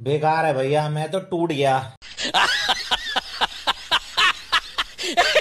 बेकार है भैया मैं तो टूट गया।